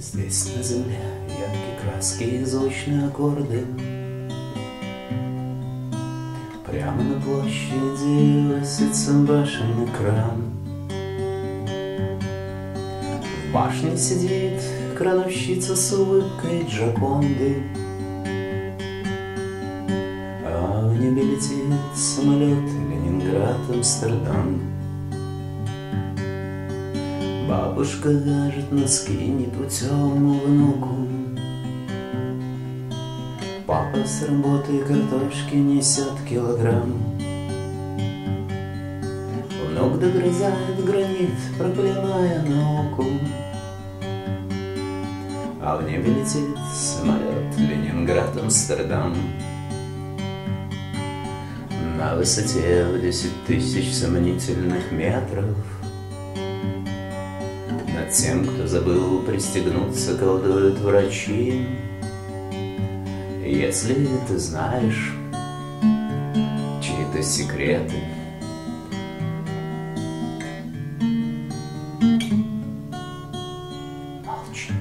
Здесь на земле яркие краски и звучные аккорды. Прямо на площади высится башенный кран. В башне сидит крановщица с улыбкой Джаконды А в небе летит самолет Ленинград, Амстердам Бабушка вяжет носки непутевому внуку. Папа с работы картошки несет килограмм. Внук догрызает гранит, проклиная науку. А в небе летит самолет Ленинград, Амстердам. На высоте в десять тысяч сомнительных метров тем, кто забыл пристегнуться, колдуют врачи. Если ты знаешь чьи-то секреты, молчи.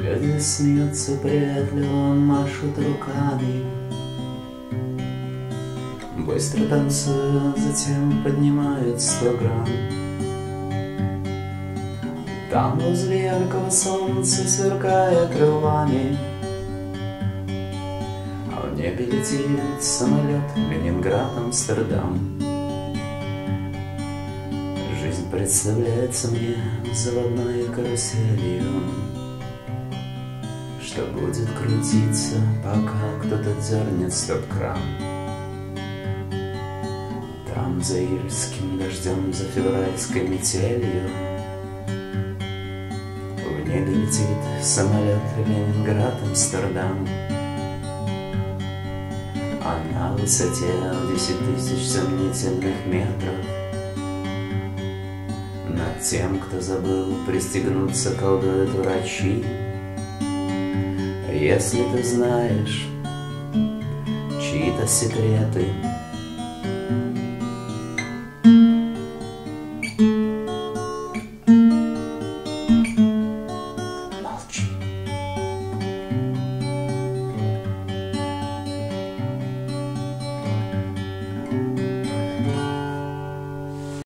Люди смеются приветливо, машут руками, Быстро танцуют, затем поднимают сто грамм. Там возле яркого солнца, сверкая крылами, А в небе летит самолет Ленинград, Амстердам. Жизнь представляется мне заводной каруселью, Что будет крутиться, пока кто-то дернет стоп-кран. Там за июльским дождем, за февральской метелью. В небе летит самолет Ленинград, Амстердам. А на высоте десять тысяч сомнительных метров. Над тем, кто забыл пристегнуться, колдуют врачи Если ты знаешь чьи-то секреты